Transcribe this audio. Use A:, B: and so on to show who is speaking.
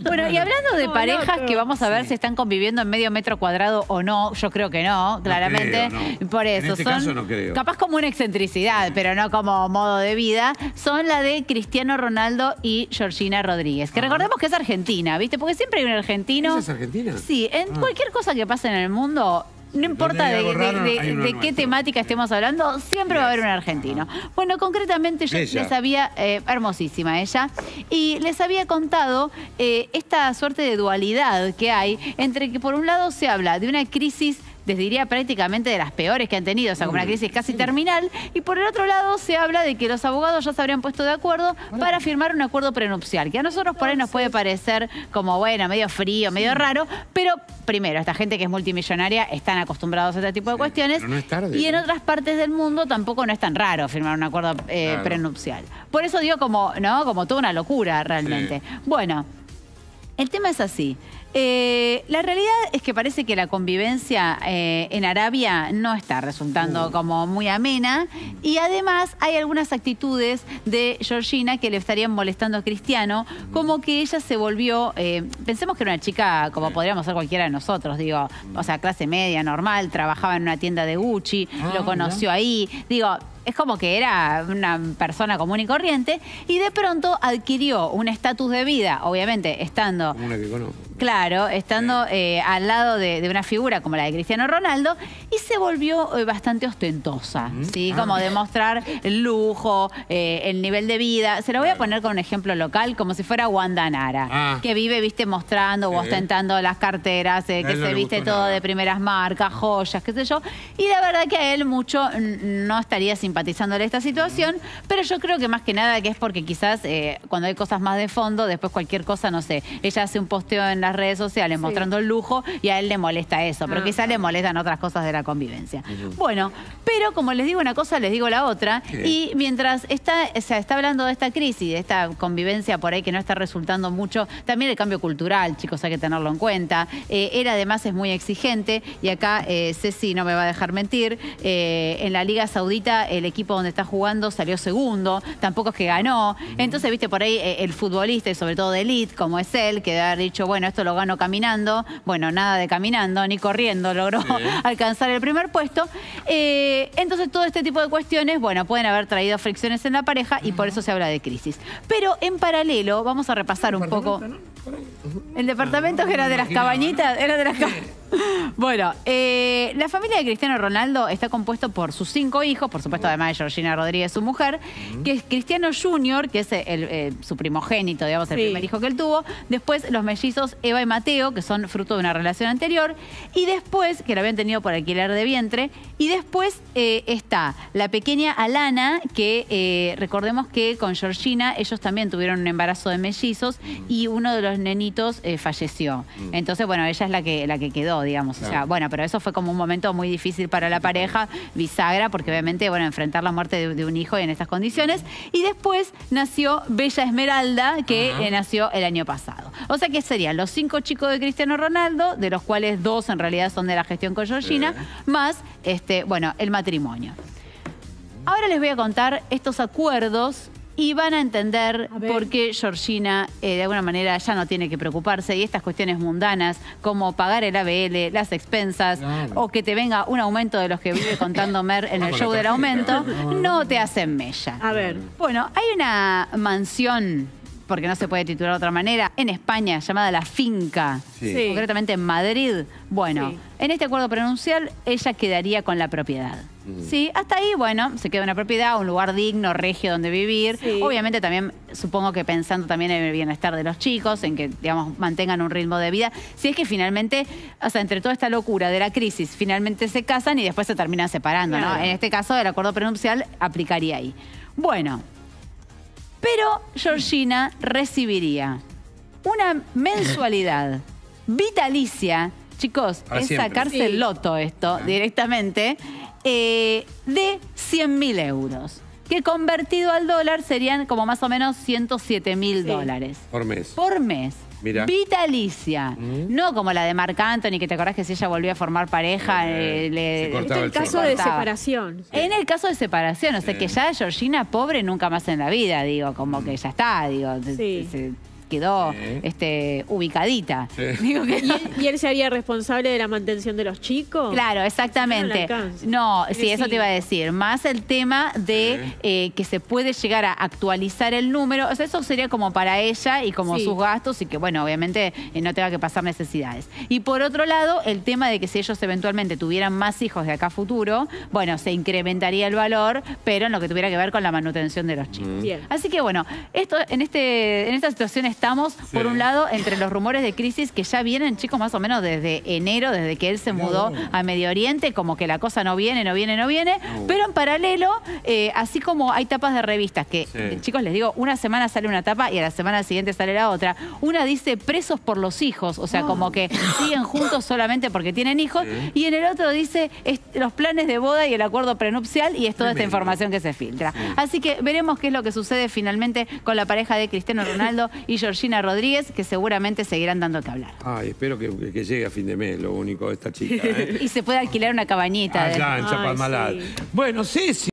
A: Bueno, y hablando de
B: No,
A: parejas
B: no,
A: que vamos a ver
C: Sí.
A: si están conviviendo en medio metro cuadrado o no, yo creo que no, claramente.
C: creo, no.
A: Por
C: En
A: eso,
C: este
A: son
C: caso no creo.
A: capaz como una excentricidad, pero no como modo de vida, son la de Cristiano Ronaldo y Georgina Rodríguez. Que
C: Ah.
A: recordemos que es argentina, ¿viste? Porque siempre hay un argentino.
C: ¿Esa es argentina?
A: Sí, en
C: Ah.
A: cualquier cosa que pase en el mundo, no importa de, qué temática estemos hablando, siempre va a haber un argentino. Bueno, concretamente yo
C: Ella.
A: les había, eh, hermosísima ella, y les había contado eh, esta suerte de dualidad que hay entre que por un lado se habla de una crisis les diría prácticamente de las peores que han tenido, o sea, como una crisis casi terminal, y por el otro lado se habla de que los abogados ya se habrían puesto de acuerdo para firmar un acuerdo prenupcial, que a nosotros por ahí nos puede parecer como, bueno, medio frío, medio raro, pero primero, esta gente que es multimillonaria están acostumbrados a este tipo de
C: Sí,
A: cuestiones,
C: pero no es tarde,
A: y en otras partes del mundo tampoco no es tan raro firmar un acuerdo eh,
C: Claro.
A: prenupcial. Por eso digo como, ¿no? Como toda una locura realmente. Bueno, el tema es así. Eh, la realidad es que parece que la convivencia eh, en Arabia no está resultando como muy amena y además hay algunas actitudes de Georgina que le estarían molestando a Cristiano, como que ella se volvió, eh, pensemos que era una chica como podríamos ser cualquiera de nosotros, digo, o sea, clase media, normal, trabajaba en una tienda de Gucci,
C: Ah,
A: lo conoció ahí, digo, es como que era una persona común y corriente y de pronto adquirió un estatus de vida, obviamente estando
C: una que.
A: Claro, estando eh, al lado de, de una figura como la de Cristiano Ronaldo y se volvió eh, bastante ostentosa, ¿sí? Como demostrar el lujo, eh, el nivel de vida. Se lo voy a poner con un ejemplo local, como si fuera Wanda Nara,
C: Ah.
A: que vive, viste, mostrando o ostentando las carteras, que
C: no
A: se viste todo
C: nada.
A: de primeras marcas, joyas, qué sé yo. Y la verdad que a él mucho no estaría simpatizándole esta situación, pero yo creo que más que nada que es porque quizás cuando hay cosas más de fondo, después cualquier cosa, no sé, ella hace un posteo en las redes sociales mostrando el lujo y a él le molesta eso, pero
B: Ah.
A: quizás le molestan otras cosas de la convivencia. Bueno, pero como les digo una cosa, les digo la otra,
C: ¿Qué?
A: y mientras está, o sea, está hablando de esta crisis, de esta convivencia por ahí que no está resultando mucho, también el cambio cultural, chicos, hay que tenerlo en cuenta. Eh, él además es muy exigente y acá eh, Ceci no me va a dejar mentir, eh, en la Liga Saudita el equipo donde está jugando salió segundo, tampoco es que ganó. Entonces, viste, por ahí eh, el futbolista y sobre todo de elite, como es él, que debe haber dicho, bueno, esto lo gano caminando, bueno, nada de caminando, ni corriendo, logró alcanzar el primer puesto. Eh, entonces, todo este tipo de cuestiones, bueno, pueden haber traído fricciones en la pareja y por eso se habla de crisis. Pero en paralelo, vamos a repasar un poco... El departamento que era de las cabañitas, era de las ca- Bueno, eh, la familia de Cristiano Ronaldo está compuesto por sus cinco hijos, por supuesto, además de Georgina Rodríguez, su mujer, que es Cristiano Junior, que es el, eh, su primogénito, digamos, el
B: Sí.
A: primer hijo que él tuvo. Después los mellizos Eva y Mateo, que son fruto de una relación anterior. Y después, que lo habían tenido por alquiler de vientre. Y después eh, está la pequeña Alana, que eh, recordemos que con Georgina ellos también tuvieron un embarazo de mellizos y uno de los nenitos eh, falleció. Entonces, bueno, ella es la que, la que quedó, digamos. O sea, bueno, pero eso fue como un momento muy difícil para la pareja, bisagra, porque obviamente, bueno, enfrentar la muerte de, de un hijo en estas condiciones. Y después nació Bella Esmeralda, que
C: Ajá.
A: eh, nació el año pasado. O sea que serían los cinco chicos de Cristiano Ronaldo, de los cuales dos en realidad son de la gestión con Georgina, más, este, bueno, el matrimonio. Ahora les voy a contar estos acuerdos y van a entender
B: A
A: por qué Georgina eh, de alguna manera ya no tiene que preocuparse y estas cuestiones mundanas como pagar el ABL, las expensas
C: Claro.
A: o que te venga un aumento de los que vive contando Mer en el show del aumento,
C: No,
A: no te hacen mella.
B: A ver.
A: Bueno, hay una mansión, porque no se puede titular de otra manera, en España llamada La Finca,
C: Sí.
A: Concretamente en Madrid. Bueno,
B: Sí.
A: en este acuerdo pronuncial ella quedaría con la propiedad. Sí, hasta ahí, bueno, se queda una propiedad, un lugar digno, regio donde vivir.
B: Sí.
A: Obviamente también, supongo que pensando también en el bienestar de los chicos, en que, digamos, mantengan un ritmo de vida. Si es que finalmente, o sea, entre toda esta locura de la crisis, finalmente se casan y después se terminan separando, ¿no? En este caso, el acuerdo prenupcial aplicaría ahí. Bueno, pero Georgina recibiría una mensualidad vitalicia, chicos,
C: Para
A: es
C: siempre.
A: sacarse
B: Sí.
A: el loto esto directamente, eh, de 100 mil euros, que convertido al dólar serían como más o menos 107 mil
B: Sí.
A: dólares
C: Por mes.
A: por mes.
C: Mira.
A: Vitalicia.
C: Mm.
A: No como la de Marc Anthony, que te acordás que si ella volvió a formar pareja,
C: Eh,
A: eh, le-
C: se cortaba
B: En
C: el
B: caso
C: chorro.
B: de separación.
A: En el caso de separación, o sea que ya Georgina pobre nunca más en la vida, digo, como que ya está, digo. se-
B: Sí.
A: se- quedó
B: Sí.
A: este, ubicadita.
B: Sí.
A: Digo que
C: ¿Y él, y él se haría responsable de la mantención de los chicos?
A: Claro, exactamente.
C: No.
A: No, sí, eso te iba a decir. Más el tema de
B: Sí.
A: eh, que se puede llegar a actualizar el número. O sea, eso sería como para ella y como
C: Sí.
A: sus gastos y que, bueno, obviamente eh, no tenga que pasar necesidades. Y por otro lado, el tema de que si ellos eventualmente tuvieran más hijos de acá a futuro, bueno, se incrementaría el valor, pero en lo que tuviera que ver con la manutención de los chicos.
C: Bien.
A: Así que bueno, esto, en, este, en esta situación estamos, por un lado, entre los rumores de crisis que ya vienen, chicos, más o menos desde enero, desde que él se mudó a Medio Oriente, como que la cosa no viene, no viene, no viene. Pero en paralelo, eh, así como hay tapas de revistas que,
B: Sí.
A: eh, chicos, les digo, una semana sale una tapa y a la semana siguiente sale la otra. Una dice presos por los hijos, o sea, como que siguen juntos solamente porque tienen hijos. Y en el otro dice los planes de boda y el acuerdo prenupcial y es toda esta información que se filtra. Así que veremos qué es lo que sucede finalmente con la pareja de Cristiano Ronaldo y Georgina Rodríguez, que seguramente seguirán dando que hablar.
B: Ay, espero que, que llegue a fin de mes, lo único, esta chica. ¿eh?
A: Y se puede alquilar una cabañita. de-
B: Allá en
C: Ay,
B: Chapalmalal.
C: sí.
B: Bueno, Ceci.